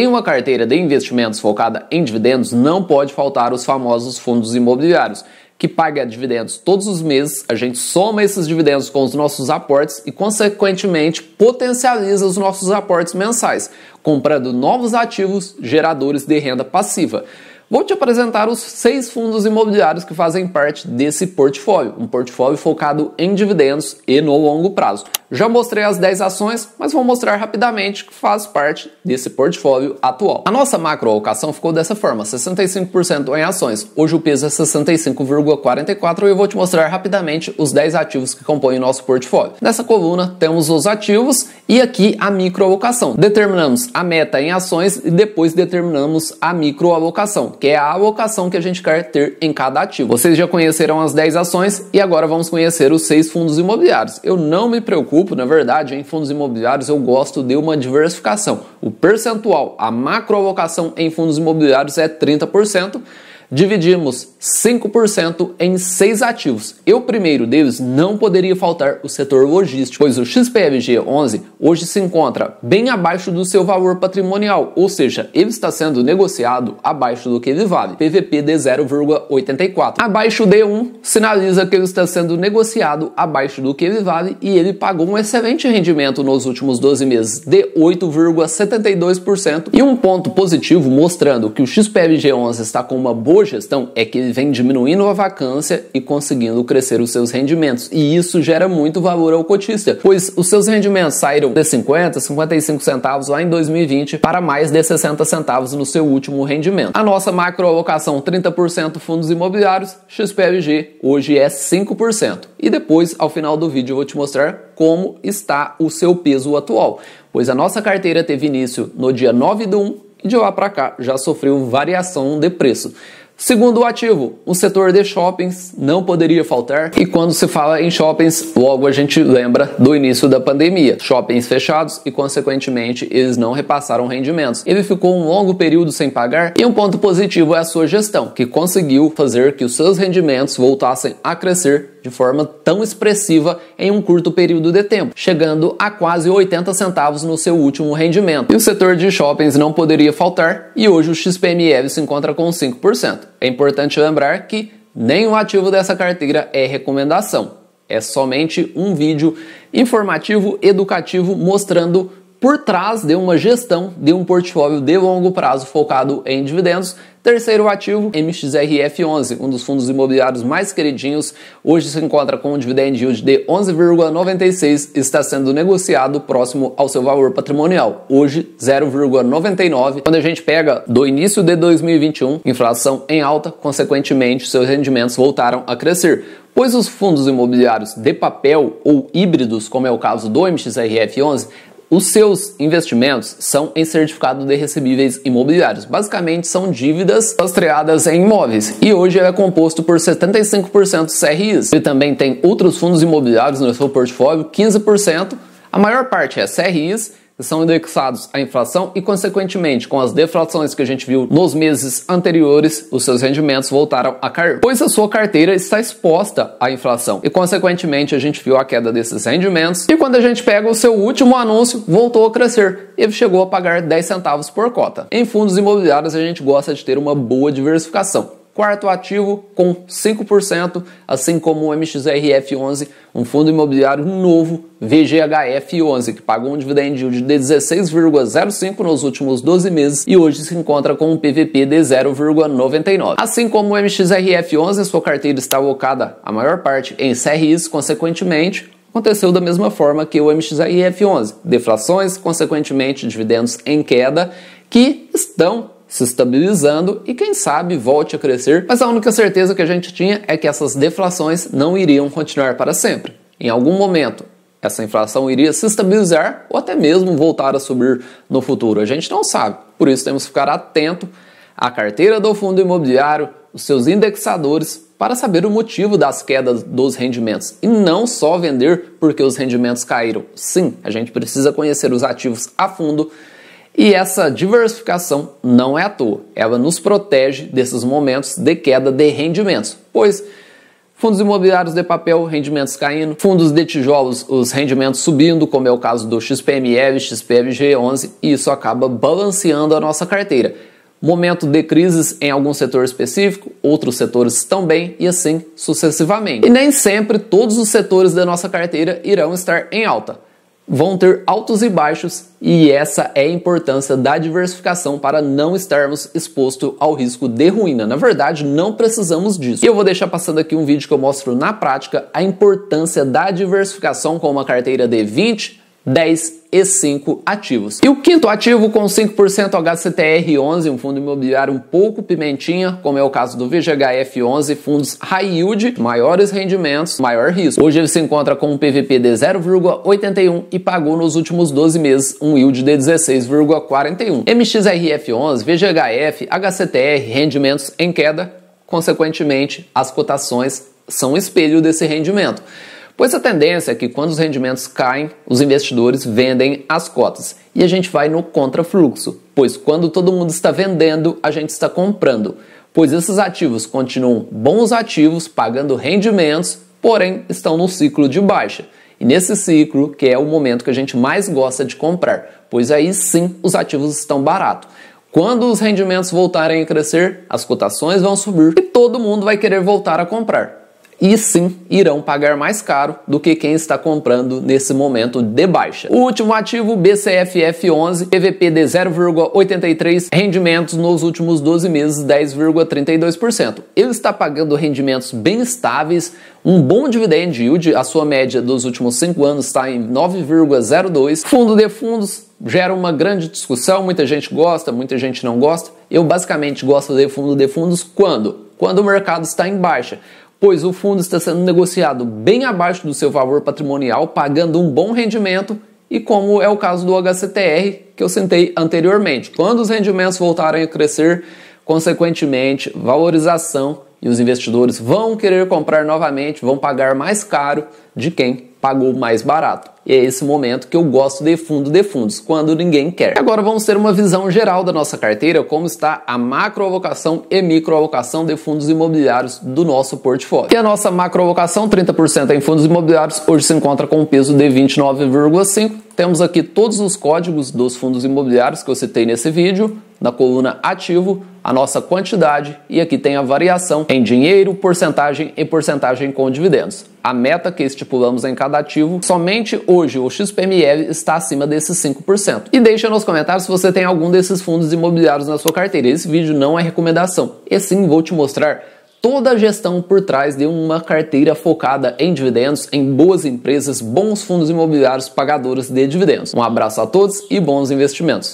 Em uma carteira de investimentos focada em dividendos, não pode faltar os famosos fundos imobiliários, que paga dividendos todos os meses, a gente soma esses dividendos com os nossos aportes e, consequentemente, potencializa os nossos aportes mensais, comprando novos ativos geradores de renda passiva. Vou te apresentar os seis fundos imobiliários que fazem parte desse portfólio, um portfólio focado em dividendos e no longo prazo. Já mostrei as 10 ações, mas vou mostrar rapidamente que faz parte desse portfólio atual. A nossa macroalocação ficou dessa forma, 65% em ações. Hoje o peso é 65,44 e eu vou te mostrar rapidamente os 10 ativos que compõem o nosso portfólio. Nessa coluna temos os ativos e aqui a microalocação. Determinamos a meta em ações e depois determinamos a microalocação, que é a alocação que a gente quer ter em cada ativo. Vocês já conheceram as 10 ações e agora vamos conhecer os seis fundos imobiliários. Eu não me preocupo preocupo, na verdade, em fundos imobiliários eu gosto de uma diversificação. O percentual, a macroalocação em fundos imobiliários é 30%, dividimos 5% em seis ativos. E o primeiro deles não poderia faltar o setor logístico, pois o XPLG 11 hoje se encontra bem abaixo do seu valor patrimonial, ou seja, ele está sendo negociado abaixo do que ele vale, PVP de 0,84. Abaixo de 1 sinaliza que ele está sendo negociado abaixo do que ele vale e ele pagou um excelente rendimento nos últimos 12 meses de 8,72% e um ponto positivo mostrando que o XPLG 11 está com uma boa boa gestão é que ele vem diminuindo a vacância e conseguindo crescer os seus rendimentos. E isso gera muito valor ao cotista, pois os seus rendimentos saíram de 50, 55 centavos lá em 2020 para mais de 60 centavos no seu último rendimento. A nossa macroalocação 30% fundos imobiliários, XPLG, hoje é 5%. E depois, ao final do vídeo, eu vou te mostrar como está o seu peso atual, pois a nossa carteira teve início no dia 9 do 1 e de lá para cá já sofreu variação de preço. Segundo o ativo, o setor de shoppings não poderia faltar. E quando se fala em shoppings, logo a gente lembra do início da pandemia. Shoppings fechados e, consequentemente, eles não repassaram rendimentos. Ele ficou um longo período sem pagar. E um ponto positivo é a sua gestão, que conseguiu fazer que os seus rendimentos voltassem a crescer de forma tão expressiva em um curto período de tempo, chegando a quase 80 centavos no seu último rendimento. E o setor de shoppings não poderia faltar, e hoje o XPML se encontra com 5%. É importante lembrar que nenhum ativo dessa carteira é recomendação. É somente um vídeo informativo, educativo, mostrando por trás de uma gestão de um portfólio de longo prazo focado em dividendos. Terceiro ativo, MXRF11, um dos fundos imobiliários mais queridinhos, hoje se encontra com um dividend yield de 11,96 e está sendo negociado próximo ao seu valor patrimonial, hoje 0,99. Quando a gente pega do início de 2021, inflação em alta, consequentemente seus rendimentos voltaram a crescer. Pois os fundos imobiliários de papel ou híbridos, como é o caso do MXRF11, os seus investimentos são em certificado de recebíveis imobiliários. Basicamente, são dívidas rastreadas em imóveis. E hoje ele é composto por 75% CRIs. Ele também tem outros fundos imobiliários no seu portfólio, 15%. A maior parte é CRIs são indexados à inflação e, consequentemente, com as deflações que a gente viu nos meses anteriores, os seus rendimentos voltaram a cair, pois a sua carteira está exposta à inflação e, consequentemente, a gente viu a queda desses rendimentos. E quando a gente pega o seu último anúncio, voltou a crescer e chegou a pagar 10 centavos por cota. Em fundos imobiliários, a gente gosta de ter uma boa diversificação quarto ativo com 5%, assim como o MXRF11, um fundo imobiliário novo VGHF11, que pagou um dividend yield de 16,05 nos últimos 12 meses e hoje se encontra com um PVP de 0,99. Assim como o MXRF11, sua carteira está alocada a maior parte em CRIs, consequentemente, aconteceu da mesma forma que o MXRF11, deflações, consequentemente dividendos em queda, que estão se estabilizando e quem sabe volte a crescer, mas a única certeza que a gente tinha é que essas deflações não iriam continuar para sempre. Em algum momento, essa inflação iria se estabilizar ou até mesmo voltar a subir no futuro. A gente não sabe, por isso temos que ficar atento à carteira do fundo imobiliário, os seus indexadores, para saber o motivo das quedas dos rendimentos e não só vender porque os rendimentos caíram. Sim, a gente precisa conhecer os ativos a fundo e essa diversificação não é à toa, ela nos protege desses momentos de queda de rendimentos, pois Fundos imobiliários de papel, rendimentos caindo. Fundos de tijolos, os rendimentos subindo, como é o caso do XPML, XPFG11, e isso acaba balanceando a nossa carteira. Momento de crises em algum setor específico, outros setores também, e assim sucessivamente. E nem sempre todos os setores da nossa carteira irão estar em alta vão ter altos e baixos, e essa é a importância da diversificação para não estarmos expostos ao risco de ruína. Na verdade, não precisamos disso. E eu vou deixar passando aqui um vídeo que eu mostro na prática a importância da diversificação com uma carteira de 20, 10 e 5 ativos. E o quinto ativo com 5% HCTR11, um fundo imobiliário um pouco pimentinha, como é o caso do VGHF11, fundos high yield, maiores rendimentos, maior risco. Hoje ele se encontra com um PVP de 0,81 e pagou nos últimos 12 meses um yield de 16,41. MXRF11, VGHF, HCTR, rendimentos em queda, consequentemente as cotações são espelho desse rendimento. Pois a tendência é que quando os rendimentos caem, os investidores vendem as cotas. E a gente vai no contrafluxo, pois quando todo mundo está vendendo, a gente está comprando. Pois esses ativos continuam bons ativos, pagando rendimentos, porém estão no ciclo de baixa. E nesse ciclo, que é o momento que a gente mais gosta de comprar, pois aí sim os ativos estão baratos. Quando os rendimentos voltarem a crescer, as cotações vão subir e todo mundo vai querer voltar a comprar e sim irão pagar mais caro do que quem está comprando nesse momento de baixa. O último ativo, BCFF11, PVP de 0,83, rendimentos nos últimos 12 meses 10,32%. Ele está pagando rendimentos bem estáveis, um bom dividend yield, a sua média dos últimos 5 anos está em 9,02. Fundo de fundos gera uma grande discussão, muita gente gosta, muita gente não gosta. Eu basicamente gosto de fundo de fundos quando? Quando o mercado está em baixa pois o fundo está sendo negociado bem abaixo do seu valor patrimonial, pagando um bom rendimento, e como é o caso do HCTR que eu sentei anteriormente. Quando os rendimentos voltarem a crescer, consequentemente, valorização e os investidores vão querer comprar novamente, vão pagar mais caro de quem pagou mais barato. E é esse momento que eu gosto de fundo de fundos, quando ninguém quer. Agora vamos ter uma visão geral da nossa carteira, como está a macroalocação e microalocação de fundos imobiliários do nosso portfólio. E a nossa macroalocação, 30% em fundos imobiliários, hoje se encontra com um peso de 29,5. Temos aqui todos os códigos dos fundos imobiliários que eu citei nesse vídeo, na coluna ativo, a nossa quantidade e aqui tem a variação em dinheiro, porcentagem e porcentagem com dividendos. A meta que estipulamos em cada ativo, somente hoje o XPML está acima desses 5%. E deixa nos comentários se você tem algum desses fundos imobiliários na sua carteira. Esse vídeo não é recomendação, e sim vou te mostrar toda a gestão por trás de uma carteira focada em dividendos, em boas empresas, bons fundos imobiliários pagadores de dividendos. Um abraço a todos e bons investimentos.